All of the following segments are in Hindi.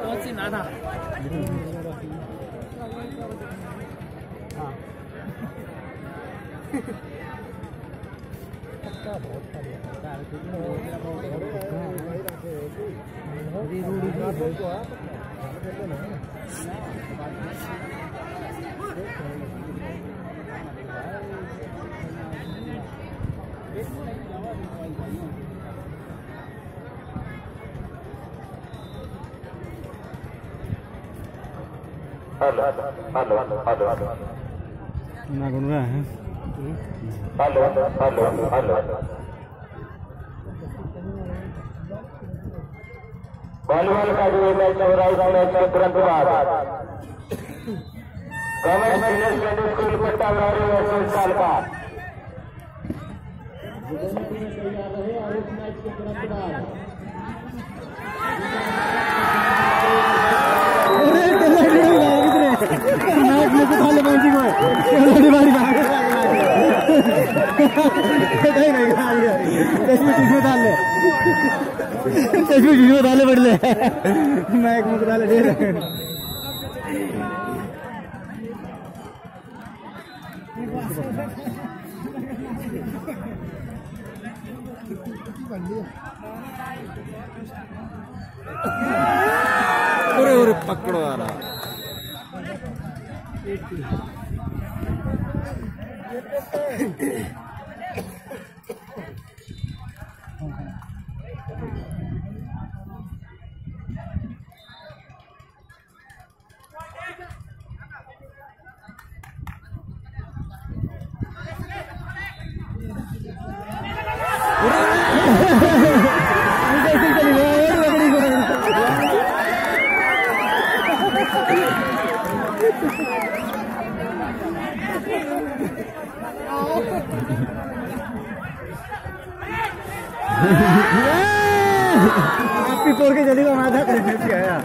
कौन सी नाना हेलो हेलो ना रहा है हेलो हेलो हेलो वॉलीबॉल का जो मैच हो रहा है इस मैच में तुरंत बाद गवर्नमेंट सीनियर सेकेंडरी स्कूल पट्टा ग्रहणी वर्सेस साल का अरे कल्ला वीडियो लगा कितने मैं अपने को थाले पहुँची को कल्ला बारी भाग नहीं नहीं आ गया चश्मे चश्मे डाल ले पड़ मैं एक दे अरे पकड़ो आ रहा चली गया और लकड़ी को आपकी तोड़ के आधा करने से आया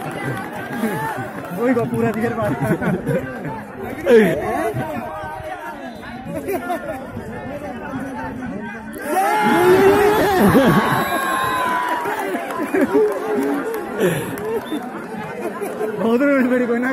वही को पूरा दिखर बात बहुत रोज मेरी कोई ना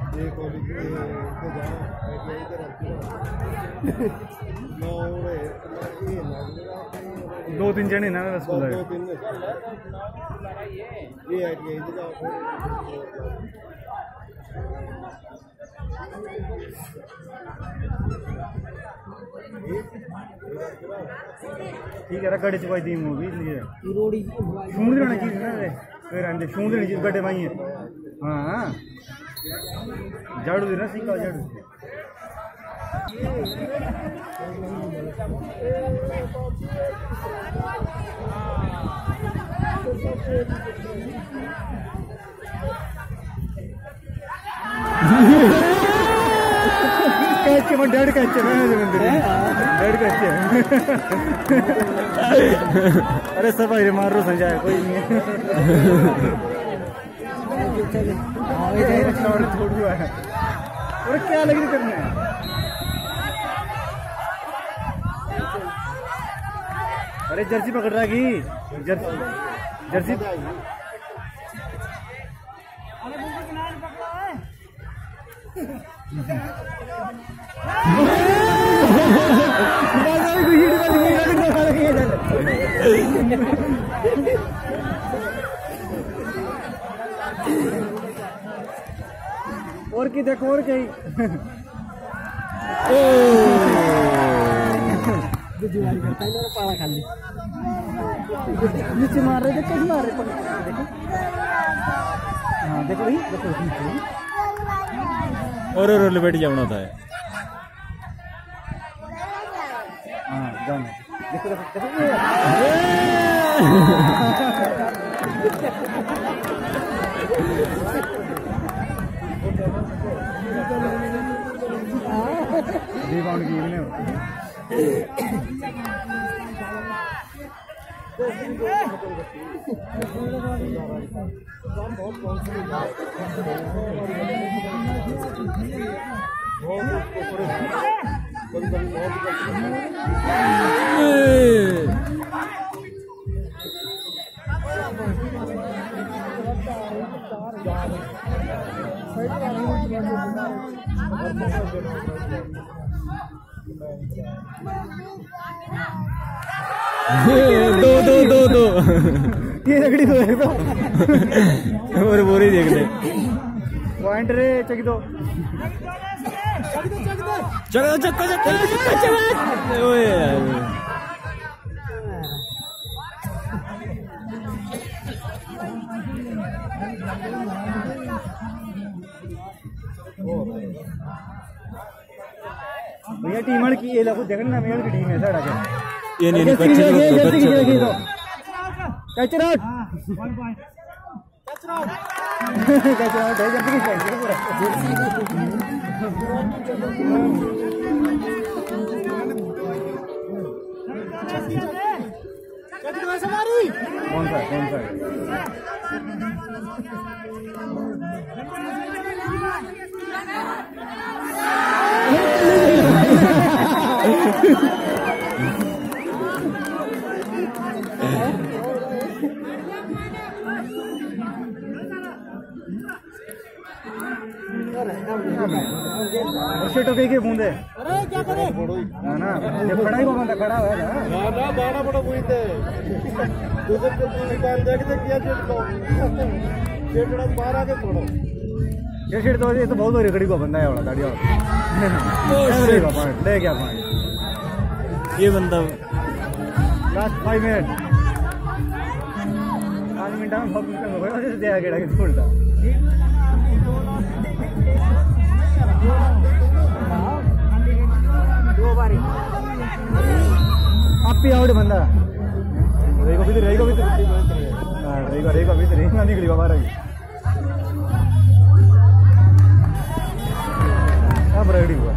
दो तीन जने ना गया इधर ठीक है गड्ढे च दी मूवी इसलिए छूंद देना चीज़ ना रे फिर आंदे छूंद देनी चीज़ गड्ढे है हाँ झाड़ू देना सीखा झाड़ू कैचे में डेढ़ कैचे में डेढ़ कैचे अरे सब मार रो संजय, कोई नहीं। और क्या लगी करने अरे जर्सी पकड़ रहा की जर्सी जर्सी और की देखो और कहीं नीचे मार रहे देखो मार रहे देखो। हाँ देखो भाई देखो और और बैठ जाना था हाँ जाओ। देखो देखो देखो। रिबाउंड की इवने कभी कभी बहुत दो दो दो दो। ये लकड़ी तो देख दो और बोरी देख ले। पॉइंट रे चक दो। चलो चक्को चक्को। चक्को चक्को। ओए। भैया टीम की ये लगो देखना मेल की टीम है ये नहीं नहीं कच्चे लोग तो कच्चे लोग कैच आउट कैच आउट है जब की कैच पूरा कौन सा कौन सा उससे तो कहीं के बूंदे। ना ना ये खड़ा ही को बंदा खड़ा हुआ है ना। ना ना बाड़ा बड़ा कोई थे दूसरे को तू निकाल देखते क्या चेट को। चेटड़ा बाहर आके छोड़ो। ये शेड तो ये तो बहुत बड़ी खड़ी को बंदा है वाला गाड़ी वाला। ले गया पॉइंट गया ये बंदा। लास्ट फाइव मिनट पाँच मिनट में बहुत मुश्किल हो गया दे आगे डाके उल्टा आप ही आउट बंदा रहेगा भीतर रहेगा भीतर हाँ रहेगा रहेगा भीतर रहेगा निकली बाहर आई अब रेडी हुआ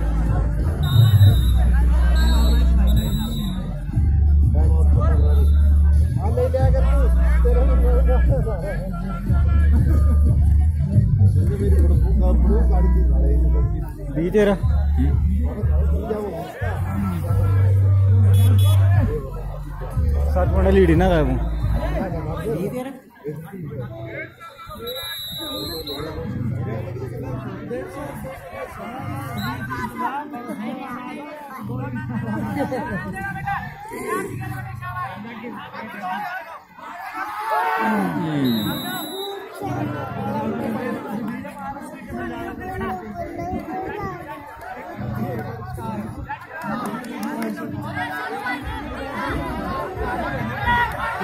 तेरा। सात पॉइंट लीड ना गया वो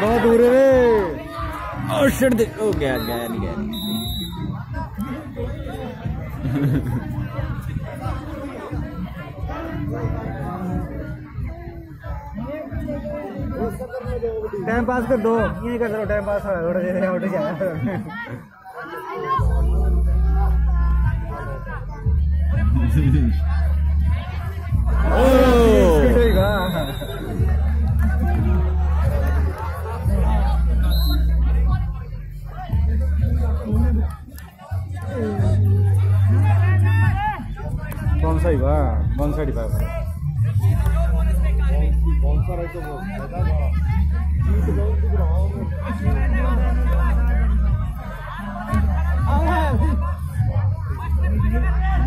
बहुत दूर है। और शिट दे ओ, गया गया नहीं गया। टाइम पास कर दो। ये कर दो टाइम पास हो थोड़ा देर उठ जाए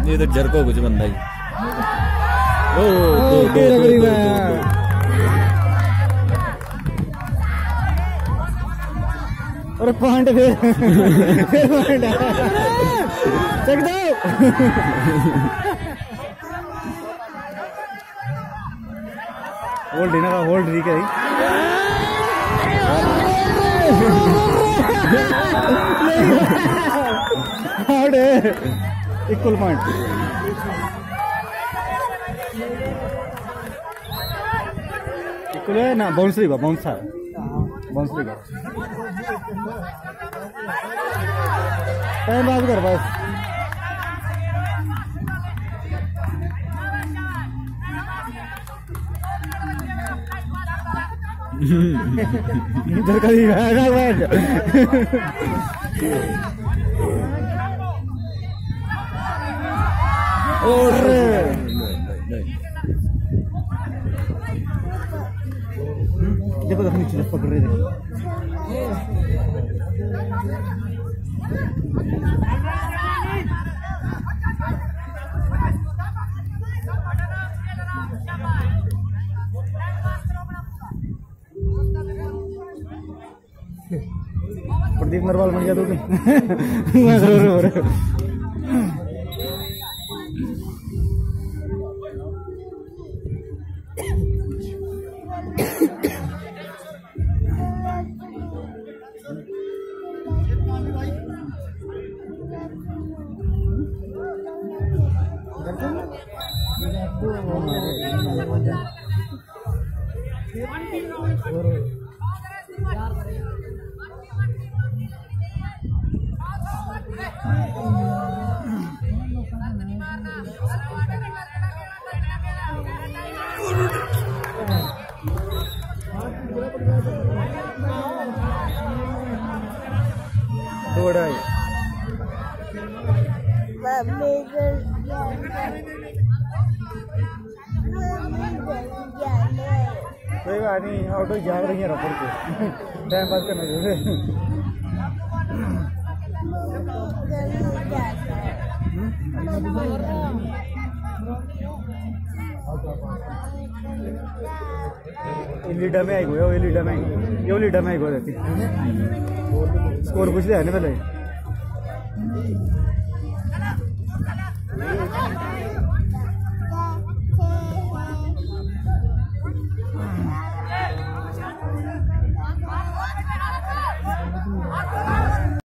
ये तो जरको कुछ बंदा ही। ओ, दो दो दो दो पॉइंट फिर पॉइंट। चेक दो। होल्ड ठीक है आउट है। इक्वल पॉइंट चलो ना? बाउंसरी बा बाउंस है। बाउंसरी बा टाइम पास कर, बस। इधर कहीं आना बैठ और देखो देखो नीचे पकड़ रहे देखो प्रदीप नरवाल बन गया तू भी मैं ज़रूर हो दो ढाई कोई बात नहीं, ऑटो जा रही है रबड़ के टाइम पास करना दे एलिडा में आई गयो एलिडा में यो एलिडा में आई गयो स्कोर पूछ लिया है ना पहले?